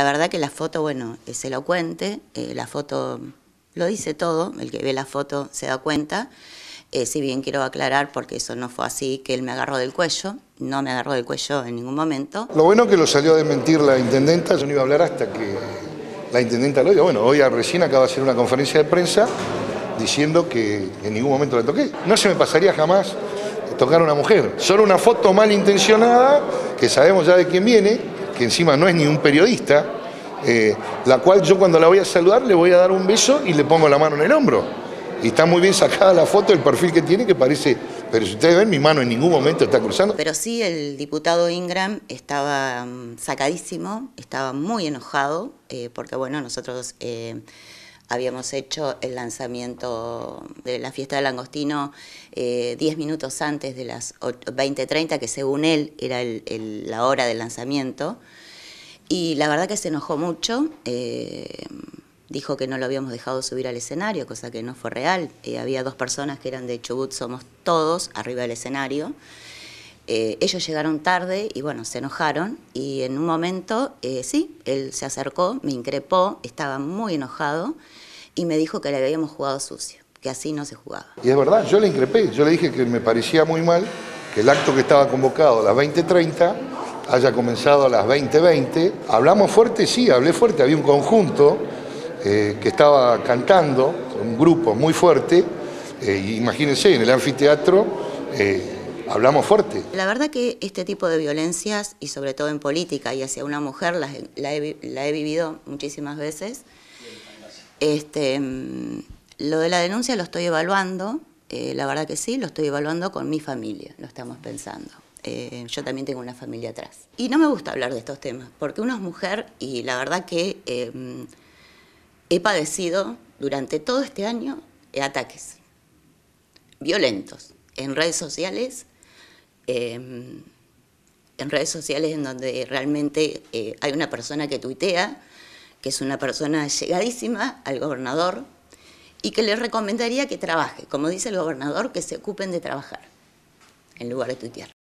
La verdad que la foto, bueno, es elocuente, eh, la foto lo dice todo, el que ve la foto se da cuenta. Eh, si bien quiero aclarar, porque eso no fue así, que él me agarró del cuello, no me agarró del cuello en ningún momento. Lo bueno que lo salió a desmentir la intendenta, yo no iba a hablar hasta que la intendenta lo diga. Bueno, hoy recién acaba de hacer una conferencia de prensa diciendo que en ningún momento la toqué. No se me pasaría jamás tocar a una mujer. Solo una foto mal intencionada, que sabemos ya de quién viene, que encima no es ni un periodista, eh, la cual yo cuando la voy a saludar le voy a dar un beso y le pongo la mano en el hombro. Y está muy bien sacada la foto, el perfil que tiene, que parece, pero si ustedes ven, mi mano en ningún momento está cruzando. Pero sí, el diputado Ingram estaba mm, sacadísimo, estaba muy enojado, eh, porque bueno, nosotros... Eh, habíamos hecho el lanzamiento de la fiesta del langostino 10 eh, minutos antes de las 20.30, que según él era la hora del lanzamiento. Y la verdad que se enojó mucho. Eh, dijo que no lo habíamos dejado subir al escenario, cosa que no fue real. Eh, había dos personas que eran de Chubut, somos todos arriba del escenario. ellos llegaron tarde y bueno, se enojaron y en un momento, sí, él se acercó, me increpó, estaba muy enojado y me dijo que le habíamos jugado sucio, que así no se jugaba. Y es verdad, yo le increpé, yo le dije que me parecía muy mal que el acto que estaba convocado a las 20.30 haya comenzado a las 20.20. Hablamos fuerte, sí, hablé fuerte, había un conjunto eh, que estaba cantando, un grupo muy fuerte, eh, imagínense, en el anfiteatro eh, hablamos fuerte. La verdad que este tipo de violencias, y sobre todo en política y hacia una mujer, la, he, vivido muchísimas veces. Este, mm, lo de la denuncia lo estoy evaluando, eh, la verdad que sí, lo estoy evaluando con mi familia, lo estamos pensando. Eh, yo también tengo una familia atrás. Y no me gusta hablar de estos temas, porque uno es mujer y la verdad que em, he padecido durante todo este año ataques violentos en redes sociales, em, en redes sociales en donde realmente eh, hay una persona que tuitea que es una persona llegadísima al gobernador y que le recomendaría que trabaje, como dice el gobernador, que se ocupen de trabajar en lugar de tuitear.